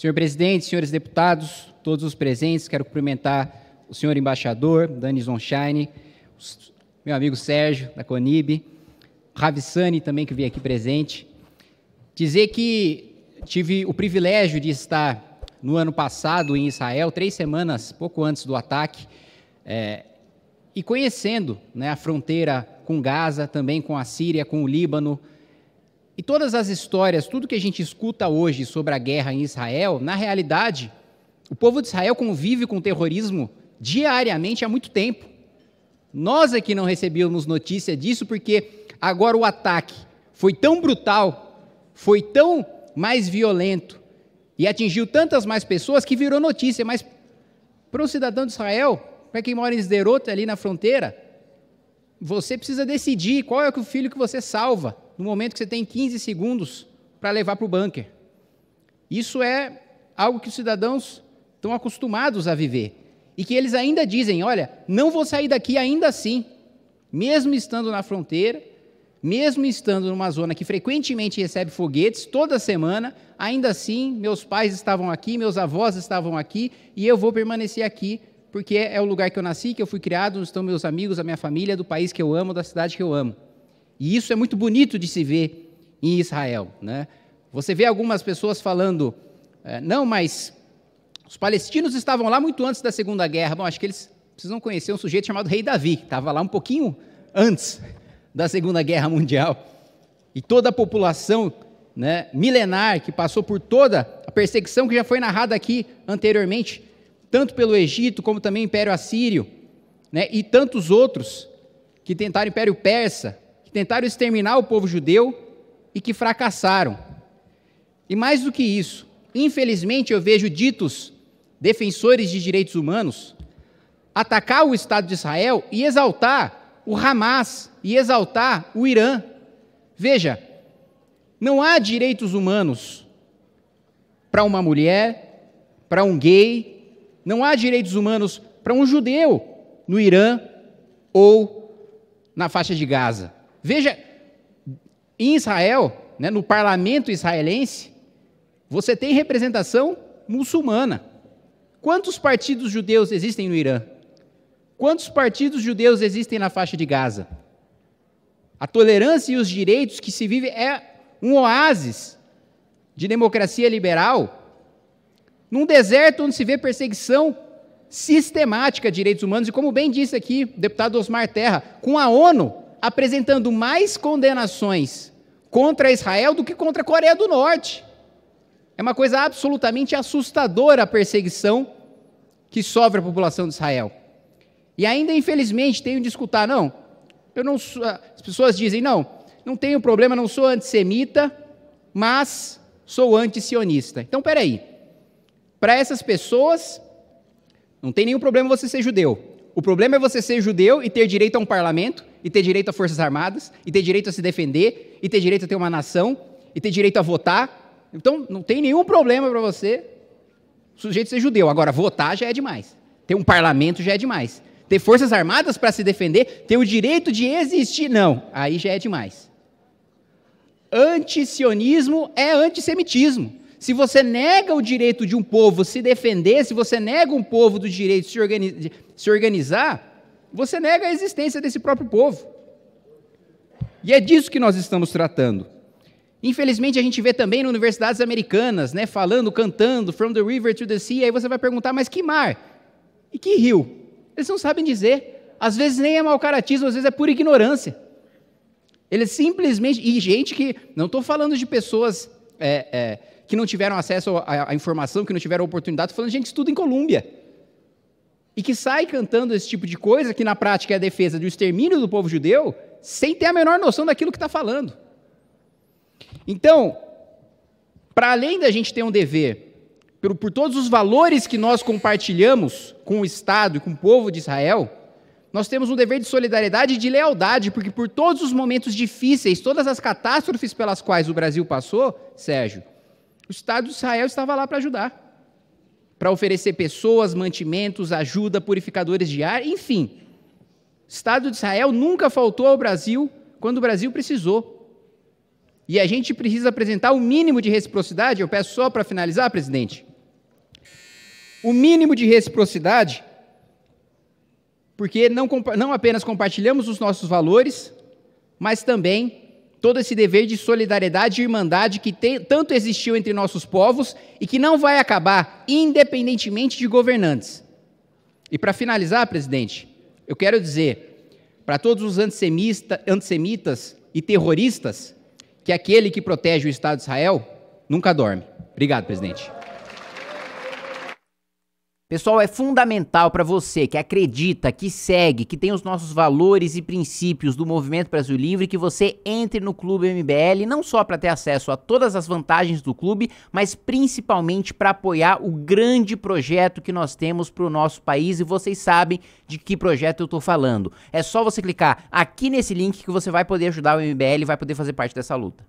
Senhor presidente, senhores deputados, todos os presentes, quero cumprimentar o senhor embaixador, Dani Zonshine, meu amigo Sérgio, da Conib, Ravissani também, que veio aqui presente. Dizer que tive o privilégio de estar no ano passado em Israel, três semanas, pouco antes do ataque, é, e conhecendo né, a fronteira com Gaza, também com a Síria, com o Líbano, e todas as histórias, tudo que a gente escuta hoje sobre a guerra em Israel, na realidade, o povo de Israel convive com o terrorismo diariamente há muito tempo. Nós aqui não recebíamos notícia disso porque agora o ataque foi tão brutal, foi tão mais violento e atingiu tantas mais pessoas que virou notícia. Mas para o cidadão de Israel, para quem mora em Sderot, ali na fronteira, você precisa decidir qual é o filho que você salva no momento que você tem 15 segundos para levar para o bunker. Isso é algo que os cidadãos estão acostumados a viver. E que eles ainda dizem: olha, não vou sair daqui ainda assim, mesmo estando na fronteira, mesmo estando numa zona que frequentemente recebe foguetes, toda semana, ainda assim, meus pais estavam aqui, meus avós estavam aqui, e eu vou permanecer aqui, porque é o lugar que eu nasci, que eu fui criado, estão meus amigos, a minha família, do país que eu amo, da cidade que eu amo. E isso é muito bonito de se ver em Israel. Né? Você vê algumas pessoas falando, é, não, mas os palestinos estavam lá muito antes da Segunda Guerra. Bom, acho que eles precisam conhecer um sujeito chamado Rei Davi, que estava lá um pouquinho antes da Segunda Guerra Mundial. E toda a população né, milenar que passou por toda a perseguição que já foi narrada aqui anteriormente, tanto pelo Egito como também o Império Assírio, né, e tantos outros que tentaram o Império Persa, que tentaram exterminar o povo judeu e que fracassaram. E mais do que isso, infelizmente eu vejo ditos defensores de direitos humanos atacar o Estado de Israel e exaltar o Hamas e exaltar o Irã. Veja, não há direitos humanos para uma mulher, para um gay, não há direitos humanos para um judeu no Irã ou na faixa de Gaza. Veja, em Israel, né, no parlamento israelense, você tem representação muçulmana. Quantos partidos judeus existem no Irã? Quantos partidos judeus existem na faixa de Gaza? A tolerância e os direitos que se vive é um oásis de democracia liberal, num deserto onde se vê perseguição sistemática de direitos humanos, e como bem disse aqui o deputado Osmar Terra, com a ONU apresentando mais condenações contra Israel do que contra a Coreia do Norte. É uma coisa absolutamente assustadora a perseguição que sofre a população de Israel. E ainda, infelizmente, tenho de escutar, não, eu não sou, as pessoas dizem, não, não tenho problema, não sou antissemita, mas sou antisionista. Então, peraí, para essas pessoas, não tem nenhum problema você ser judeu. O problema é você ser judeu e ter direito a um parlamento, e ter direito a forças armadas, e ter direito a se defender, e ter direito a ter uma nação, e ter direito a votar. Então, não tem nenhum problema para você o sujeito ser judeu. Agora, votar já é demais. Ter um parlamento já é demais. Ter forças armadas para se defender, ter o direito de existir, não. Aí já é demais. Antisionismo é antissemitismo. Se você nega o direito de um povo se defender, se você nega um povo do direito de se, se organizar, você nega a existência desse próprio povo. E é disso que nós estamos tratando. Infelizmente, a gente vê também nas universidades americanas, né, falando, cantando, From the River to the Sea, aí você vai perguntar, mas que mar? E que rio? Eles não sabem dizer. Às vezes nem é mau caratismo, às vezes é pura ignorância. Eles simplesmente. E gente que. Não estou falando de pessoas é, é, que não tiveram acesso à, à informação, que não tiveram oportunidade, estou falando de gente que estuda em Colômbia. E que sai cantando esse tipo de coisa, que na prática é a defesa do extermínio do povo judeu, sem ter a menor noção daquilo que está falando. Então, para além da gente ter um dever, por, por todos os valores que nós compartilhamos com o Estado e com o povo de Israel, nós temos um dever de solidariedade e de lealdade, porque por todos os momentos difíceis, todas as catástrofes pelas quais o Brasil passou, Sérgio, o Estado de Israel estava lá para ajudar para oferecer pessoas, mantimentos, ajuda, purificadores de ar, enfim. O Estado de Israel nunca faltou ao Brasil quando o Brasil precisou. E a gente precisa apresentar o mínimo de reciprocidade. Eu peço só para finalizar, presidente. o mínimo de reciprocidade, porque não, não apenas compartilhamos os nossos valores, mas também todo esse dever de solidariedade e irmandade que tem, tanto existiu entre nossos povos e que não vai acabar independentemente de governantes. E para finalizar, presidente, eu quero dizer para todos os antissemita, antissemitas e terroristas que aquele que protege o Estado de Israel nunca dorme. Obrigado, presidente. Pessoal, é fundamental para você que acredita, que segue, que tem os nossos valores e princípios do Movimento Brasil Livre, que você entre no Clube MBL, não só para ter acesso a todas as vantagens do clube, mas principalmente para apoiar o grande projeto que nós temos para o nosso país e vocês sabem de que projeto eu estou falando. É só você clicar aqui nesse link que você vai poder ajudar o MBL e vai poder fazer parte dessa luta.